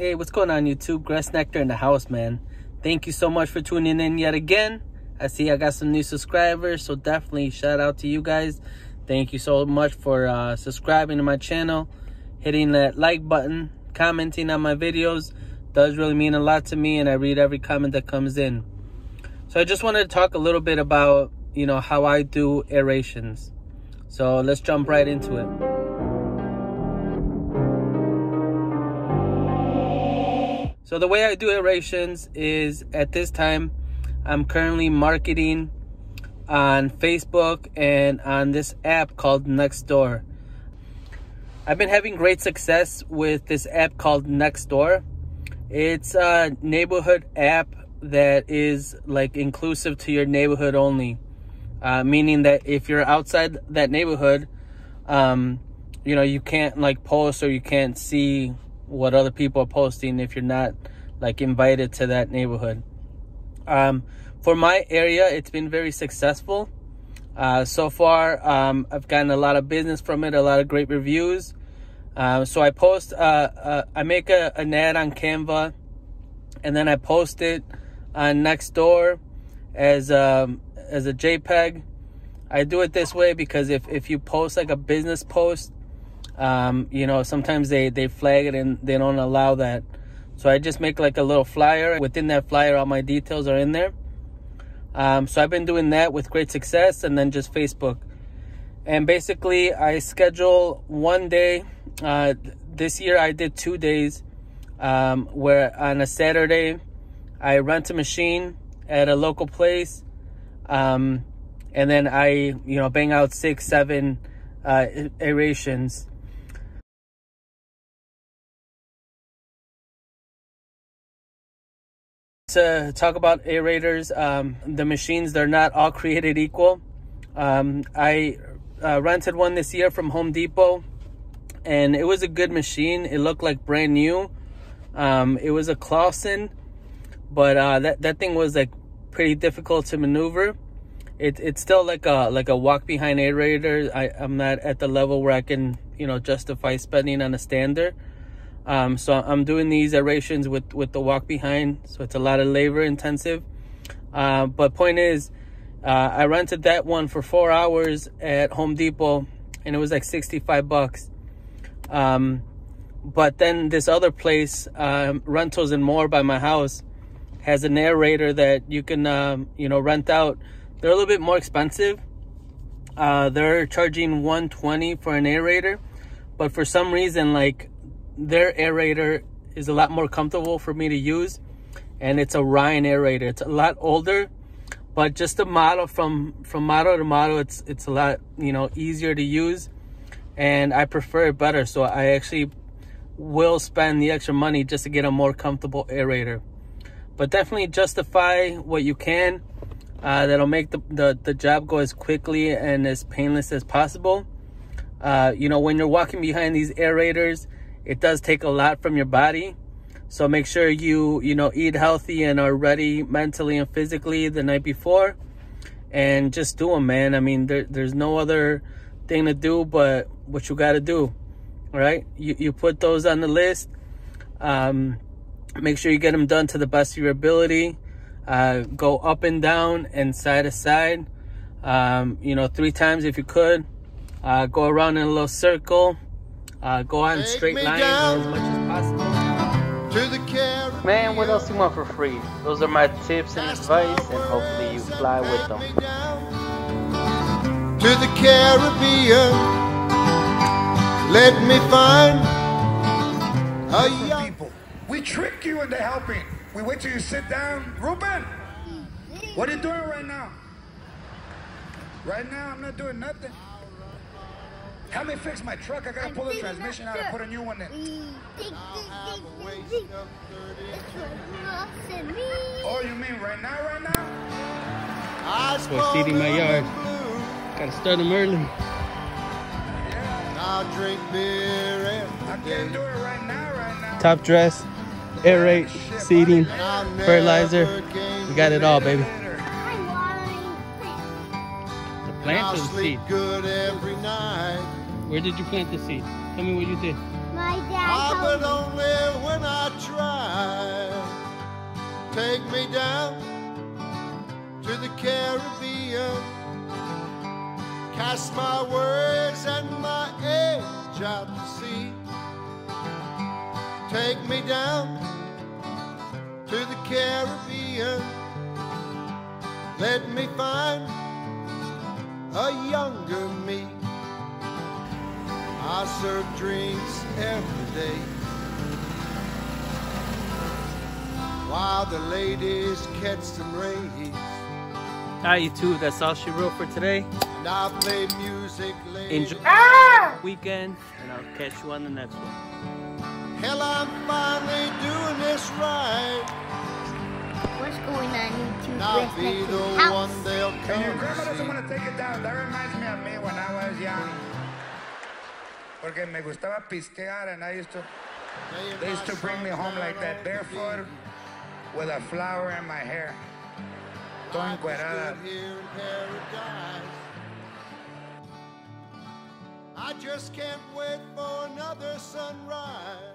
Hey, what's going on YouTube? Grass Nectar in the house, man. Thank you so much for tuning in yet again. I see I got some new subscribers, so definitely shout out to you guys. Thank you so much for uh, subscribing to my channel, hitting that like button, commenting on my videos. Does really mean a lot to me, and I read every comment that comes in. So I just wanted to talk a little bit about, you know, how I do aerations. So let's jump right into it. So the way I do aerations is at this time, I'm currently marketing on Facebook and on this app called Nextdoor. I've been having great success with this app called Nextdoor. It's a neighborhood app that is like inclusive to your neighborhood only. Uh, meaning that if you're outside that neighborhood, um, you know, you can't like post or you can't see what other people are posting if you're not like invited to that neighborhood. Um, for my area, it's been very successful. Uh, so far, um, I've gotten a lot of business from it, a lot of great reviews. Uh, so I post, uh, uh I make a, an ad on Canva, and then I post it on Nextdoor as um, as a JPEG. I do it this way because if if you post like a business post, um, you know, sometimes they, they flag it and they don't allow that. So I just make like a little flyer. Within that flyer, all my details are in there. Um, so I've been doing that with great success and then just Facebook. And basically, I schedule one day. Uh, this year, I did two days um, where on a Saturday, I rent a machine at a local place. Um, and then I, you know, bang out six, seven uh, aerations to talk about aerators. Um, the machines, they're not all created equal. Um, I uh, rented one this year from Home Depot and it was a good machine. It looked like brand new. Um, it was a Classen, but uh, that, that thing was like pretty difficult to maneuver. It, it's still like a like a walk behind aerator. I, I'm not at the level where I can, you know, justify spending on a stander. Um, so I'm doing these aerations with, with the walk behind. So it's a lot of labor intensive. Uh, but point is, uh, I rented that one for four hours at Home Depot and it was like 65 bucks. Um, but then this other place, um, Rentals and More by my house, has an aerator that you can, um, you know, rent out. They're a little bit more expensive. Uh, they're charging 120 for an aerator, but for some reason, like their aerator is a lot more comfortable for me to use and it's a Ryan aerator. It's a lot older, but just the model from from model to model, it's it's a lot you know easier to use, and I prefer it better. So I actually will spend the extra money just to get a more comfortable aerator. But definitely justify what you can. Uh, that'll make the, the the job go as quickly and as painless as possible. Uh, you know, when you're walking behind these aerators, it does take a lot from your body. So make sure you, you know, eat healthy and are ready mentally and physically the night before. And just do them, man. I mean, there, there's no other thing to do but what you got to do. right You, you put those on the list. Um, make sure you get them done to the best of your ability. Uh, go up and down and side to side. Um, you know, three times if you could. Uh, go around in a little circle. Uh, go on in straight lines as much as possible. To the Man, what else you want for free? Those are my tips and advice, and hopefully you fly with them. To the Caribbean, let me find a young people. We trick you into helping. We wait till you sit down. Ruben, what are you doing right now? Right now, I'm not doing nothing. Help me fix my truck. I gotta pull the transmission out and put a new one in. Oh, you mean right now, right now? So seeding my yard. Gotta start them early. I'll drink beer I can't do it right now, right now. Top dress, aerate, seeding, fertilizer. We got it all, baby. The plants or the seed? good every night. Where did you plant the seed? Tell me what you did. My dad told me. only when I try. Take me down to the Caribbean. Cast my worries and my age out to sea. Take me down to the Caribbean. Let me find a younger me. I serve drinks every day. While the ladies catch some rays. Alright, YouTube, that's all she wrote for today. And I play music late. Enjoy Ah! weekend, and I'll catch you on the next one. Hell, I'm finally doing this right. What's going on YouTube? I'll be the house? one they'll And your grandma doesn't want to take it down. That reminds me of me when I was young. Porque me gustaba pisquear and I used to, they used to bring me home like that, barefoot, with a flower in my hair. Todo encuerada. good here in paradise. I just can't wait for another sunrise.